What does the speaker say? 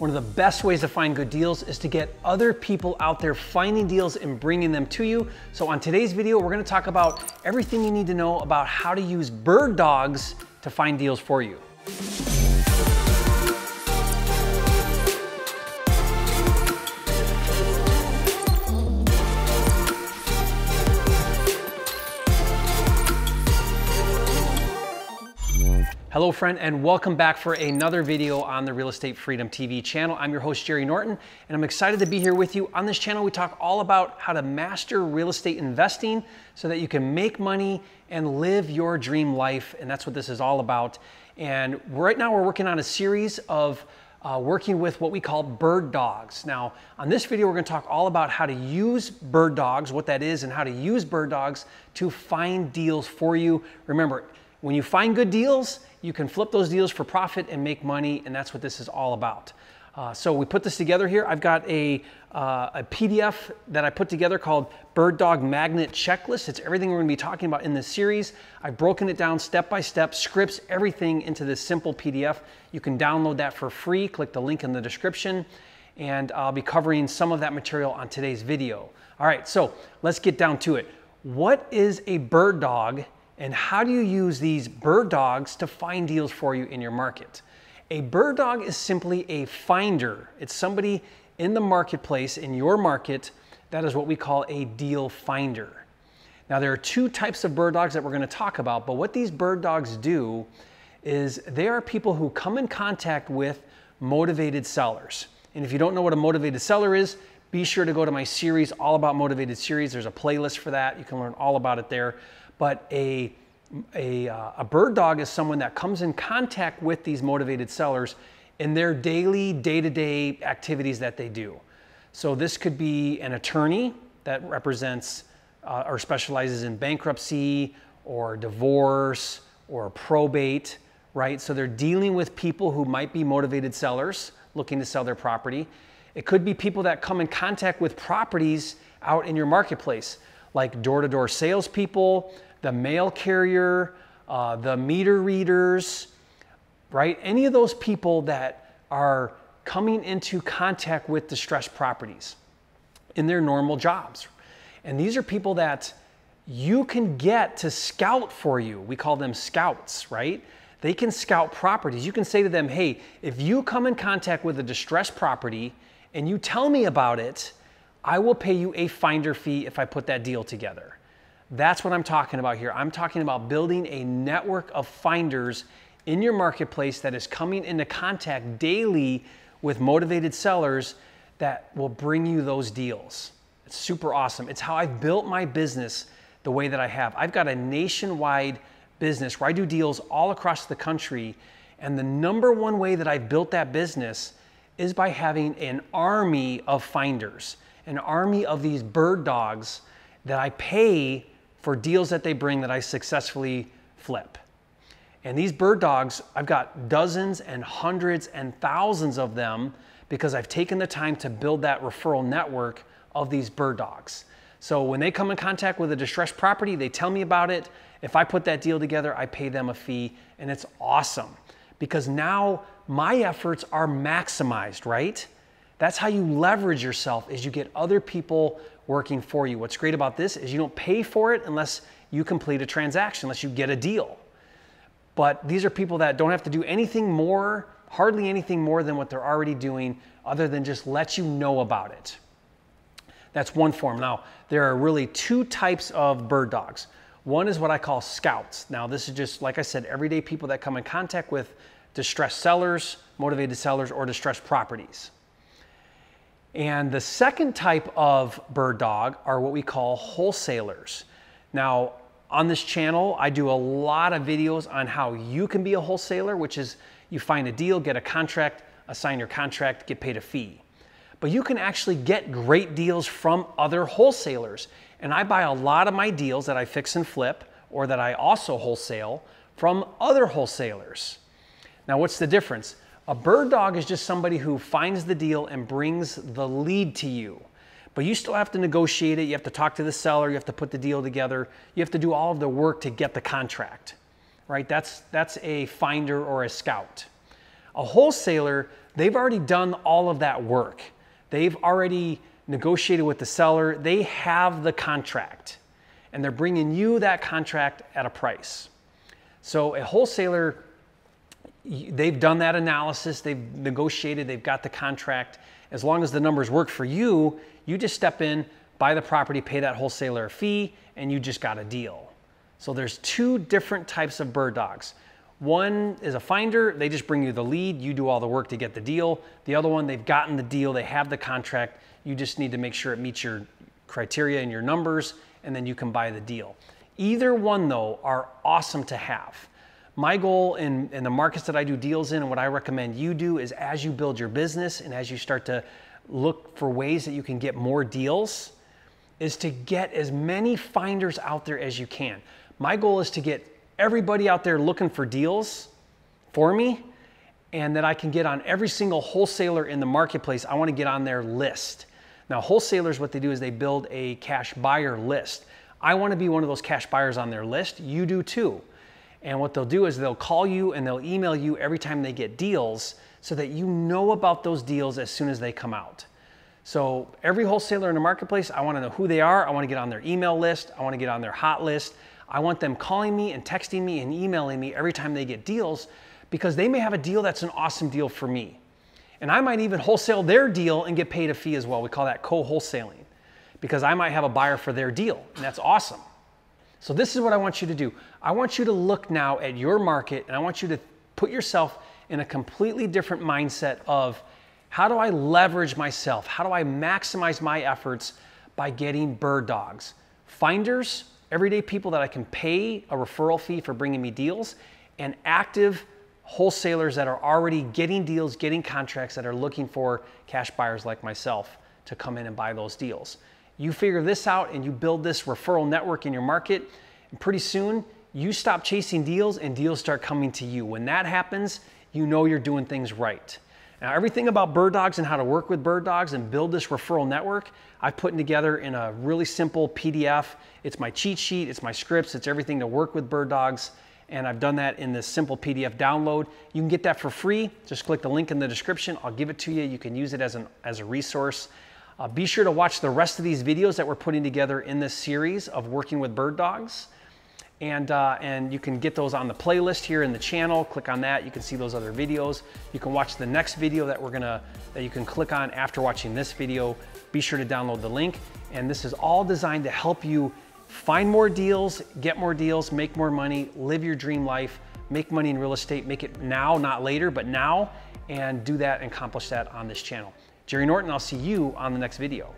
One of the best ways to find good deals is to get other people out there finding deals and bringing them to you. So on today's video, we're gonna talk about everything you need to know about how to use bird dogs to find deals for you. Hello friend and welcome back for another video on the Real Estate Freedom TV channel. I'm your host Jerry Norton and I'm excited to be here with you. On this channel we talk all about how to master real estate investing so that you can make money and live your dream life and that's what this is all about. And right now we're working on a series of uh, working with what we call bird dogs. Now, on this video, we're gonna talk all about how to use bird dogs, what that is, and how to use bird dogs to find deals for you. Remember, when you find good deals, you can flip those deals for profit and make money, and that's what this is all about. Uh, so we put this together here. I've got a, uh, a PDF that I put together called Bird Dog Magnet Checklist. It's everything we're gonna be talking about in this series. I've broken it down step by step, scripts everything into this simple PDF. You can download that for free. Click the link in the description, and I'll be covering some of that material on today's video. All right, so let's get down to it. What is a bird dog and how do you use these bird dogs to find deals for you in your market? A bird dog is simply a finder. It's somebody in the marketplace, in your market, that is what we call a deal finder. Now, there are two types of bird dogs that we're going to talk about, but what these bird dogs do is they are people who come in contact with motivated sellers. And if you don't know what a motivated seller is, be sure to go to my series all about motivated series. There's a playlist for that. You can learn all about it there but a, a, uh, a bird dog is someone that comes in contact with these motivated sellers in their daily, day to day activities that they do. So this could be an attorney that represents uh, or specializes in bankruptcy or divorce or probate, right? So they're dealing with people who might be motivated sellers looking to sell their property. It could be people that come in contact with properties out in your marketplace, like door to door salespeople, the mail carrier, uh, the meter readers, right? Any of those people that are coming into contact with distressed properties in their normal jobs. And these are people that you can get to scout for you. We call them scouts, right? They can scout properties. You can say to them, hey, if you come in contact with a distressed property and you tell me about it, I will pay you a finder fee if I put that deal together. That's what I'm talking about here. I'm talking about building a network of finders in your marketplace that is coming into contact daily with motivated sellers that will bring you those deals. It's super awesome. It's how I've built my business the way that I have. I've got a nationwide business where I do deals all across the country. And the number one way that I've built that business is by having an army of finders, an army of these bird dogs that I pay for deals that they bring that I successfully flip. And these bird dogs, I've got dozens and hundreds and thousands of them because I've taken the time to build that referral network of these bird dogs. So when they come in contact with a distressed property, they tell me about it. If I put that deal together, I pay them a fee, and it's awesome because now my efforts are maximized, right? That's how you leverage yourself is you get other people working for you. What's great about this is you don't pay for it unless you complete a transaction, unless you get a deal. But these are people that don't have to do anything more, hardly anything more than what they're already doing, other than just let you know about it. That's one form. Now, there are really two types of bird dogs. One is what I call scouts. Now, this is just, like I said, everyday people that come in contact with distressed sellers, motivated sellers, or distressed properties. And the second type of bird dog are what we call wholesalers. Now, on this channel, I do a lot of videos on how you can be a wholesaler, which is you find a deal, get a contract, assign your contract, get paid a fee. But you can actually get great deals from other wholesalers. And I buy a lot of my deals that I fix and flip or that I also wholesale from other wholesalers. Now, what's the difference? A bird dog is just somebody who finds the deal and brings the lead to you. But you still have to negotiate it. You have to talk to the seller. You have to put the deal together. You have to do all of the work to get the contract, right? That's, that's a finder or a scout. A wholesaler, they've already done all of that work. They've already negotiated with the seller, they have the contract, and they're bringing you that contract at a price. So a wholesaler, they've done that analysis, they've negotiated, they've got the contract. As long as the numbers work for you, you just step in, buy the property, pay that wholesaler a fee, and you just got a deal. So there's two different types of bird dogs. One is a finder, they just bring you the lead, you do all the work to get the deal. The other one, they've gotten the deal, they have the contract, you just need to make sure it meets your criteria and your numbers, and then you can buy the deal. Either one, though, are awesome to have. My goal in, in the markets that I do deals in, and what I recommend you do, is as you build your business and as you start to look for ways that you can get more deals, is to get as many finders out there as you can. My goal is to get everybody out there looking for deals for me and that I can get on every single wholesaler in the marketplace. I want to get on their list. Now, wholesalers, what they do is they build a cash buyer list. I want to be one of those cash buyers on their list. You do too. And what they'll do is they'll call you and they'll email you every time they get deals so that you know about those deals as soon as they come out. So every wholesaler in the marketplace, I want to know who they are. I want to get on their email list. I want to get on their hot list. I want them calling me and texting me and emailing me every time they get deals because they may have a deal that's an awesome deal for me. And I might even wholesale their deal and get paid a fee as well. We call that co-wholesaling because I might have a buyer for their deal and that's awesome. So this is what I want you to do. I want you to look now at your market and I want you to put yourself in a completely different mindset of how do I leverage myself? How do I maximize my efforts by getting bird dogs? Finders everyday people that I can pay a referral fee for bringing me deals, and active wholesalers that are already getting deals, getting contracts that are looking for cash buyers like myself to come in and buy those deals. You figure this out and you build this referral network in your market, and pretty soon you stop chasing deals and deals start coming to you. When that happens, you know you're doing things right. Now, everything about bird dogs and how to work with bird dogs and build this referral network, I've put together in a really simple PDF. It's my cheat sheet, it's my scripts, it's everything to work with bird dogs. And I've done that in this simple PDF download. You can get that for free. Just click the link in the description. I'll give it to you. You can use it as, an, as a resource. Uh, be sure to watch the rest of these videos that we're putting together in this series of working with bird dogs and, uh, and you can get those on the playlist here in the channel. Click on that, you can see those other videos. You can watch the next video that we're gonna, that you can click on after watching this video. Be sure to download the link. And this is all designed to help you find more deals, get more deals, make more money, live your dream life, make money in real estate, make it now, not later, but now, and do that and accomplish that on this channel. Jerry Norton, I'll see you on the next video.